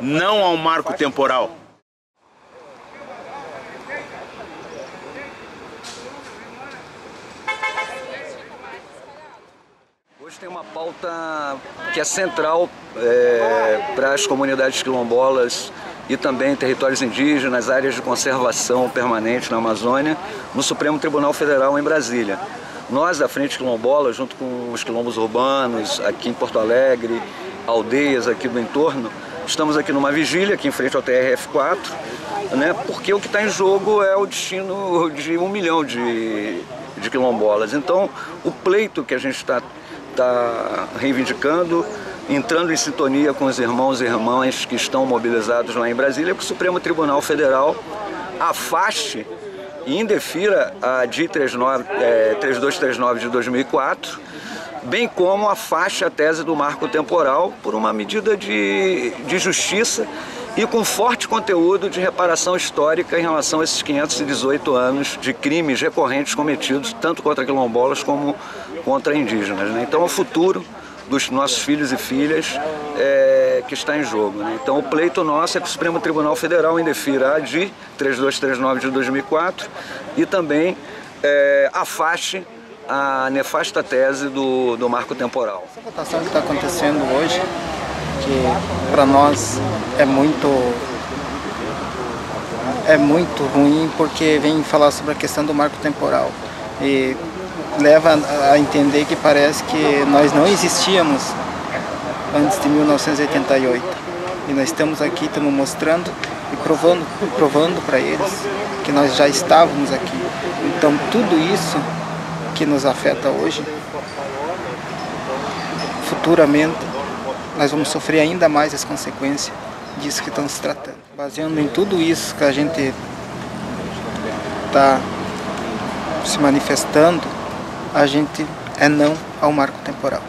não ao marco temporal. Hoje tem uma pauta que é central é, para as comunidades quilombolas e também territórios indígenas, áreas de conservação permanente na Amazônia, no Supremo Tribunal Federal em Brasília. Nós, da Frente Quilombola, junto com os quilombos urbanos aqui em Porto Alegre, aldeias aqui do entorno, estamos aqui numa vigília, aqui em frente ao TRF-4, né, porque o que está em jogo é o destino de um milhão de, de quilombolas. Então, o pleito que a gente está tá reivindicando entrando em sintonia com os irmãos e irmãs que estão mobilizados lá em Brasília, que o Supremo Tribunal Federal afaste e indefira a DI 3239 de 2004, bem como afaste a tese do marco temporal por uma medida de, de justiça e com forte conteúdo de reparação histórica em relação a esses 518 anos de crimes recorrentes cometidos tanto contra quilombolas como contra indígenas. Né? Então, o futuro dos nossos filhos e filhas é, que está em jogo. Né? Então o pleito nosso é que o Supremo Tribunal Federal indefira a DI 3239 de 2004 e também é, afaste a nefasta tese do, do marco temporal. Essa votação que está acontecendo hoje, que para nós é muito é muito ruim porque vem falar sobre a questão do marco temporal. E leva a entender que parece que nós não existíamos antes de 1988. E nós estamos aqui, estamos mostrando e provando, provando para eles que nós já estávamos aqui. Então tudo isso que nos afeta hoje, futuramente nós vamos sofrer ainda mais as consequências disso que estão se tratando. Baseando em tudo isso que a gente está se manifestando, a gente é não ao marco temporal.